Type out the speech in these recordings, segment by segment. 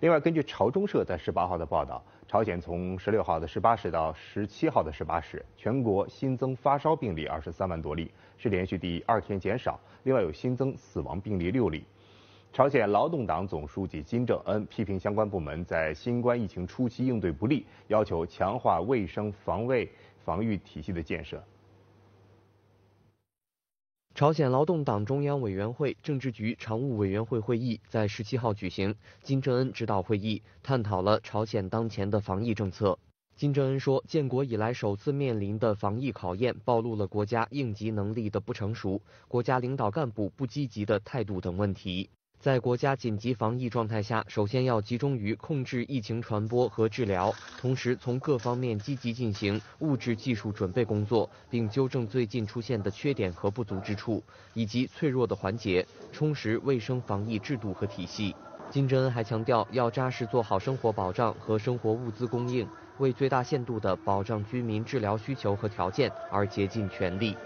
另外，根据朝中社在十八号的报道，朝鲜从十六号的十八时到十七号的十八时，全国新增发烧病例二十三万多例，是连续第二天减少。另外有新增死亡病例六例。朝鲜劳动党总书记金正恩批评相关部门在新冠疫情初期应对不力，要求强化卫生防卫防御体系的建设。朝鲜劳动党中央委员会政治局常务委员会会议在十七号举行，金正恩指导会议，探讨了朝鲜当前的防疫政策。金正恩说，建国以来首次面临的防疫考验，暴露了国家应急能力的不成熟、国家领导干部不积极的态度等问题。在国家紧急防疫状态下，首先要集中于控制疫情传播和治疗，同时从各方面积极进行物质技术准备工作，并纠正最近出现的缺点和不足之处，以及脆弱的环节，充实卫生防疫制度和体系。金正恩还强调，要扎实做好生活保障和生活物资供应，为最大限度地保障居民治疗需求和条件而竭尽全力。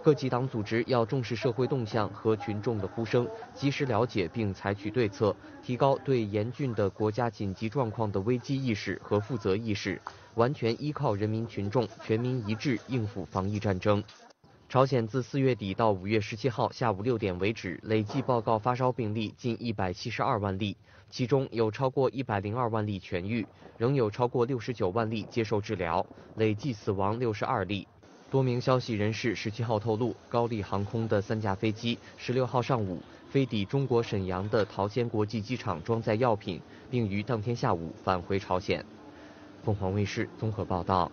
各级党组织要重视社会动向和群众的呼声，及时了解并采取对策，提高对严峻的国家紧急状况的危机意识和负责意识，完全依靠人民群众全民一致应付防疫战争。朝鲜自四月底到五月十七号下午六点为止，累计报告发烧病例近一百七十二万例，其中有超过一百零二万例痊愈，仍有超过六十九万例接受治疗，累计死亡六十二例。多名消息人士十七号透露，高丽航空的三架飞机十六号上午飞抵中国沈阳的桃仙国际机场，装载药品，并于当天下午返回朝鲜。凤凰卫视综合报道。